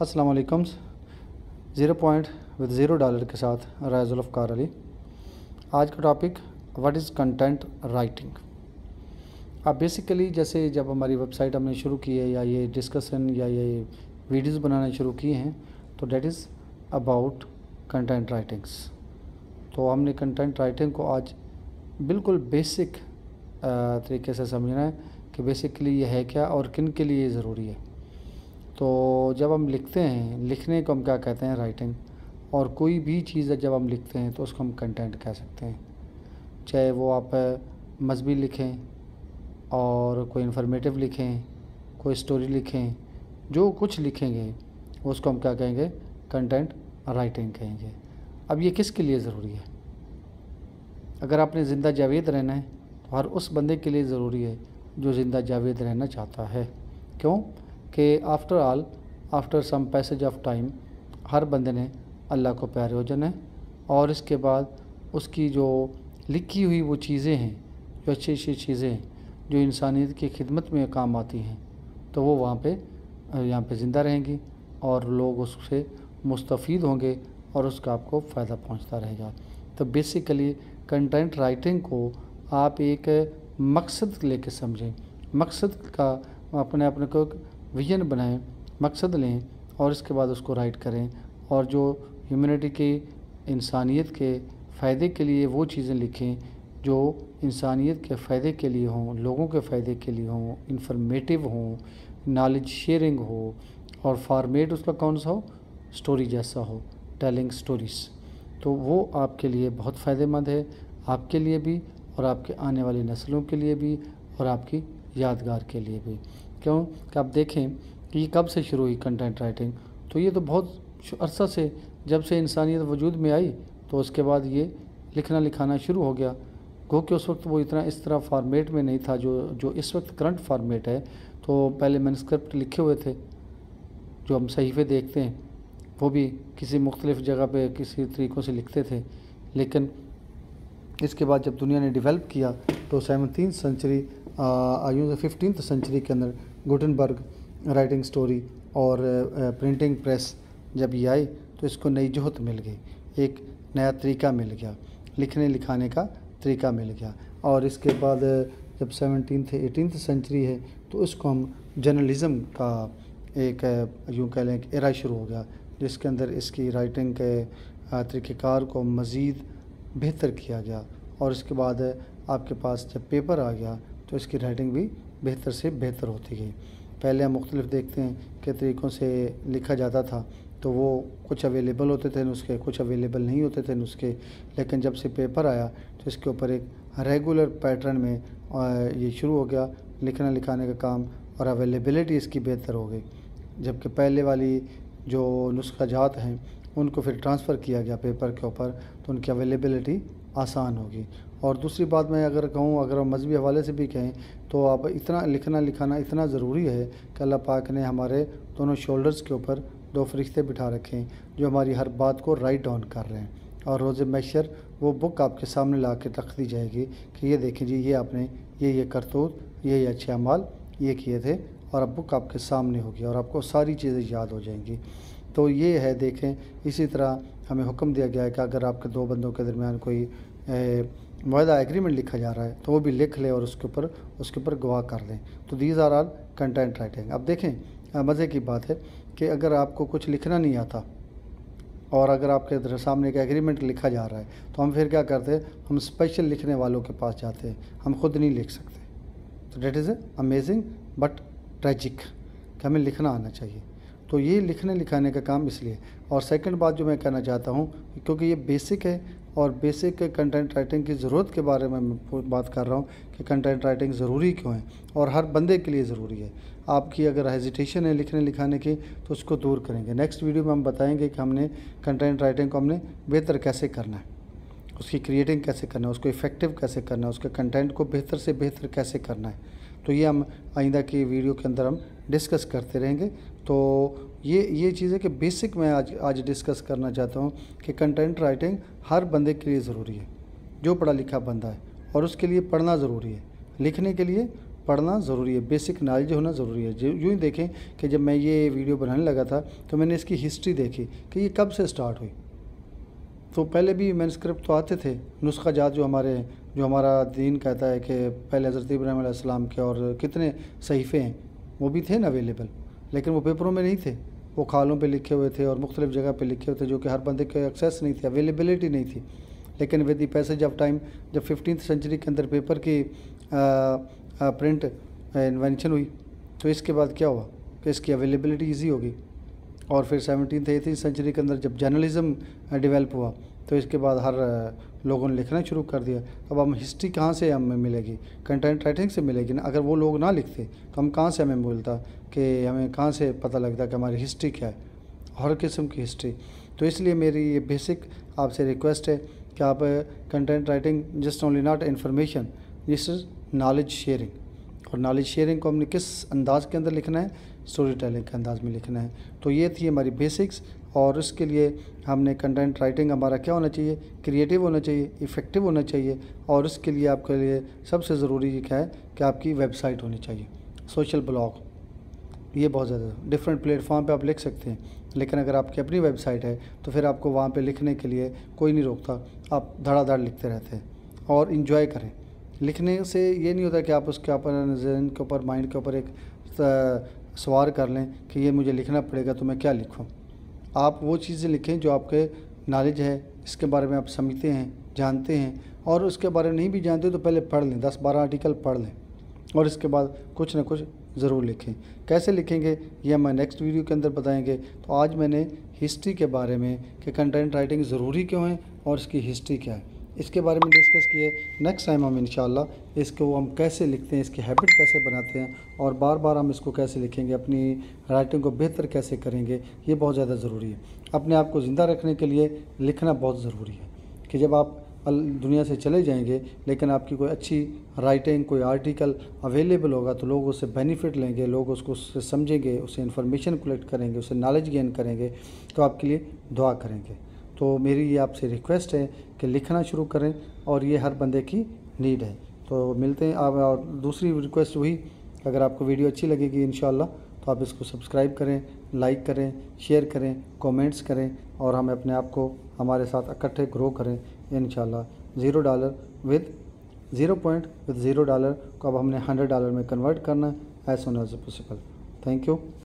वालेकुम zero point with zero dollar के साथ रायजुल अफ़कार अली आज का topic what is content writing अब बेसिकली जैसे जब हमारी वेबसाइट हमने शुरू की है या ये डिस्कशन या ये वीडियोस बनाना शुरू किए हैं तो that is about content writings तो हमने कंटेंट राइटिंग को आज बिल्कुल बेसिक तरीके से समझना है कि बेसिकली ये है क्या और किन के लिए ज़रूरी है। तो जब हम लिखते हैं, लिखने को हम क्या कहते हैं राइटिंग और कोई भी चीज़ जब हम लिखते हैं तो उसको हम कंटेंट कह सकते हैं। चाहे वो आप मजहबी लिखें, और कोई इन्फॉर्मेटिव लिखें, कोई स्टोरी लिखें, जो कुछ लिखेंगे, उसको हम क्या कहेंगे? कंटेंट राइटिंग कहेंगे। अब ये किसके लिए ज़रूरी है? अगर आपने ज़िंदा जावेद रहना है तो हर उस बंदे के लिए ज़रूरी है, जो ज़िंदा जावेद रहना चाहता है। क्यों? कि after all after some passage of time हर बंदे ने अल्लाह को प्यारे हो जाना है और इसके बाद उसकी जो लिखी हुई वो चीज़ें हैं, जो अच्छी अच्छी चीज़ें हैं, जो इंसानियत की खिदमत में काम आती हैं तो वो वहाँ पे, यहाँ पे ज़िंदा रहेंगी और लोग उससे मुस्तफ़ होंगे और उसका आपको फ़ायदा पहुँचता रहेगा। तो बेसिकली कंटेंट राइटिंग को आप एक मकसद लेके समझें। मकसद का अपने अपने को विजन बनाएँ, मकसद लें और इसके बाद उसको राइट करें और जो ह्यूमनिटी के, इंसानियत के फ़ायदे के लिए वो चीज़ें लिखें, जो इंसानियत के फ़ायदे के लिए हों, लोगों के फ़ायदे के लिए हों इंफॉर्मेटिव हों नॉलेज शेयरिंग हो और फॉर्मेट उसका कौन सा हो? स्टोरी जैसा हो टेलिंग स्टोरीज़ तो वो आपके लिए बहुत फ़ायदेमंद है, आपके लिए भी और आपके आने वाली नस्लों के लिए भी और आपकी यादगार के लिए भी। क्यों? कि आप देखें कि ये कब से शुरू हुई कंटेंट राइटिंग तो ये तो बहुत अरसा से जब से इंसानियत वजूद में आई तो उसके बाद ये लिखना लिखाना शुरू हो गया। गो कि उस वक्त वो इतना इस तरह फार्मेट में नहीं था जो जो इस वक्त करंट फार्मेट है तो पहले मैनस्क्रिप्ट लिखे हुए थे, जो हम सहीफ़े देखते हैं, वो भी किसी मुख्तलिफ़ जगह पे, किसी तरीक़ों से लिखते थे। लेकिन इसके बाद जब दुनिया ने डेवलप किया तो सेवनटीन सेंचुरी यूँ फिफ्टीन सेंचुरी के अंदर गुटनबर्ग राइटिंग स्टोरी और प्रिंटिंग प्रेस जब ये आई तो इसको नई जहत मिल गई। एक नया तरीका मिल गया। लिखने लिखाने का तरीका मिल गया। और इसके बाद जब सेवनटीन एटीन सेंचुरी है तो इसको हम जर्नलिज़म का एक यूँ कह लें एरा शुरू हो गया, जिसके अंदर इसकी राइटिंग के तरीक़ार को मज़ीद बेहतर किया गया। और इसके बाद आपके पास जब पेपर आ गया तो इसकी राइटिंग भी बेहतर से बेहतर होती गई। पहले हम मुख्तलिफ़ देखते हैं कि तरीक़ों से लिखा जाता था तो वो कुछ अवेलेबल होते थे नुस्खे, कुछ अवेलेबल नहीं होते थे नुस्खे। लेकिन जब से पेपर आया तो इसके ऊपर एक रेगुलर पैटर्न में ये शुरू हो गया, लिखना लिखाने का काम और अवेलेबिलिटी इसकी बेहतर हो गई। जबकि पहले वाली जो नुस्खा जात हैं, उनको फिर ट्रांसफ़र किया गया पेपर के ऊपर तो उनकी अवेलेबिलिटी आसान होगी। और दूसरी बात मैं अगर कहूँ, अगर हम मजहबी हवाले से भी कहें तो आप इतना लिखना लिखाना इतना ज़रूरी है कि अल्लाह पाक ने हमारे दोनों शोल्डर्स के ऊपर दो फरिश्ते बिठा रखे हैं, जो हमारी हर बात को राइट डाउन कर रहे हैं। और रोज़ मैशर, वो बुक आपके सामने ला के रख दी जाएगी कि ये देखें जी, ये आपने ये ये करतूत, ये ये अच्छे अमाल, ये किए थे और अब बुक आपके सामने होगी और आपको सारी चीज़ें याद हो जाएँगी। तो ये है, देखें, इसी तरह हमें हुक्म दिया गया है कि अगर आपके दो बंदों के दरमियान कोई माहा एग्रीमेंट लिखा जा रहा है तो वो भी लिख लें और उसके ऊपर उसके ऊपर गवाह कर लें। तो these are all content writing अब देखें मज़े की बात है कि अगर आपको कुछ लिखना नहीं आता और अगर आपके सामने एक एग्रीमेंट लिखा जा रहा है तो हम फिर क्या करते हैं? हम स्पेशल लिखने वालों के पास जाते हैं। हम खुद नहीं लिख सकते। तो that is amazing but tragic कि हमें लिखना आना चाहिए। तो ये लिखने लिखाने का काम इसलिए। और सेकंड बात जो मैं कहना चाहता हूँ, क्योंकि ये बेसिक है और बेसिक कंटेंट राइटिंग की ज़रूरत के बारे में मैं बात कर रहा हूँ कि कंटेंट राइटिंग ज़रूरी क्यों है और हर बंदे के लिए ज़रूरी है। आपकी अगर हेजिटेशन है लिखने लिखाने की तो उसको दूर करेंगे। नेक्स्ट वीडियो में हम बताएँगे कि हमने कंटेंट राइटिंग को हमने बेहतर कैसे करना है, उसकी क्रिएटिंग कैसे करना है, उसको इफ़ेक्टिव कैसे करना है, उसके कंटेंट को बेहतर से बेहतर कैसे करना है। तो ये हम आइंदा की वीडियो के अंदर हम डिस्कस करते रहेंगे। तो ये ये चीज़ें कि बेसिक मैं आज आज डिस्कस करना चाहता हूँ कि कंटेंट राइटिंग हर बंदे के लिए ज़रूरी है। जो पढ़ा लिखा बंदा है और उसके लिए पढ़ना ज़रूरी है। लिखने के लिए पढ़ना ज़रूरी है। बेसिक नॉलेज होना ज़रूरी है। यूँ ही देखें कि जब मैं ये वीडियो बनाने लगा था तो मैंने इसकी हिस्ट्री देखी कि ये कब से स्टार्ट हुई। तो पहले भी मैनस्क्रिप्ट तो आते थे। नुस्खा जात जो हमारे, जो हमारा दीन कहता है कि पहले हज़रत इब्राहिम के और कितने सहीफ़े हैं, वो भी थे ना अवेलेबल लेकिन वो पेपरों में नहीं थे। वो खालों पे लिखे हुए थे और मुख्तलिफ़ जगह पे लिखे हुए थे जो कि हर बंदे के एक्सेस नहीं थी अवेलेबिलिटी नहीं थी। लेकिन with the passage of time जब फिफ्टीन सेंचुरी के अंदर पेपर की आ, आ, प्रिंट इन्वेंशन हुई तो इसके बाद क्या हुआ कि इसकी अवेलेबिलिटी ईजी होगी और फिर सेवनटीन एटीन सेंचुरी के अंदर जब जर्नलिज़म डेवलप हुआ तो इसके बाद हर लोगों ने लिखना शुरू कर दिया। अब हम हिस्ट्री कहाँ से हमें मिलेगी? कंटेंट राइटिंग से मिलेगी ना? अगर वो लोग ना लिखते तो हम कहाँ से हमें बोलता कि हमें कहाँ से पता लगता कि हमारी हिस्ट्री क्या है? हर किस्म की हिस्ट्री। तो इसलिए मेरी ये बेसिक आपसे रिक्वेस्ट है कि आप content writing, just only not information this is knowledge sharing. और नॉलेज शेयरिंग को हमने किस अंदाज के अंदर लिखना है? स्टोरी टेलिंग के अंदाज में लिखना है। तो ये थी हमारी बेसिक्स। और इसके लिए हमने कंटेंट राइटिंग हमारा क्या होना चाहिए? क्रिएटिव होना चाहिए इफ़ेक्टिव होना चाहिए और इसके लिए आपके लिए सबसे ज़रूरी क्या है कि आपकी वेबसाइट होनी चाहिए सोशल ब्लॉग ये बहुत ज़्यादा डिफरेंट प्लेटफॉर्म पे आप लिख सकते हैं, लेकिन अगर आपकी अपनी वेबसाइट है तो फिर आपको वहाँ पे लिखने के लिए कोई नहीं रोकता, आप धड़ाधड़ लिखते रहते हैं और इन्जॉय करें। लिखने से ये नहीं होता कि आप उसके ऊपर, जहन के ऊपर माइंड के ऊपर एक सवार कर लें कि ये मुझे लिखना पड़ेगा तो मैं क्या लिखूँ। आप वो चीज़ें लिखें जो आपके नॉलेज है, इसके बारे में आप समझते हैं, जानते हैं और उसके बारे में नहीं भी जानते तो पहले पढ़ लें, दस बारह आर्टिकल पढ़ लें और इसके बाद कुछ ना कुछ ज़रूर लिखें। कैसे लिखेंगे, ये हम नेक्स्ट वीडियो के अंदर बताएँगे। तो आज मैंने हिस्ट्री के बारे में कि कंटेंट राइटिंग ज़रूरी क्यों है और इसकी हिस्ट्री क्या है। इसके बारे में डिस्कस किए। नेक्स्ट टाइम हम इंशाल्लाह इसको हम कैसे लिखते हैं, इसकी हैबिट कैसे बनाते हैं और बार बार हम इसको कैसे लिखेंगे, अपनी राइटिंग को बेहतर कैसे करेंगे, ये बहुत ज़्यादा ज़रूरी है। अपने आप को ज़िंदा रखने के लिए लिखना बहुत ज़रूरी है कि जब आप दुनिया से चले जाएँगे, लेकिन आपकी कोई अच्छी राइटिंग कोई आर्टिकल अवेलेबल होगा तो लोग उससे बेनिफिट लेंगे, लोग उसको उससे समझेंगे उससे इन्फॉर्मेशन कलेक्ट करेंगे उससे नॉलेज गेन करेंगे तो आपके लिए दुआ करेंगे। तो मेरी ये आपसे रिक्वेस्ट है कि लिखना शुरू करें और ये हर बंदे की नीड है। तो मिलते हैं आप और दूसरी रिक्वेस्ट वही, अगर आपको वीडियो अच्छी लगेगी इन तो आप इसको सब्सक्राइब करें, लाइक करें, शेयर करें, कमेंट्स करें और हम अपने आप को, हमारे साथ इकट्ठे ग्रो करें in zero dollar with, zero point with zero dollar को अब हमने हंड्रेड डॉलर में कन्वर्ट करना है as soon as possible thank you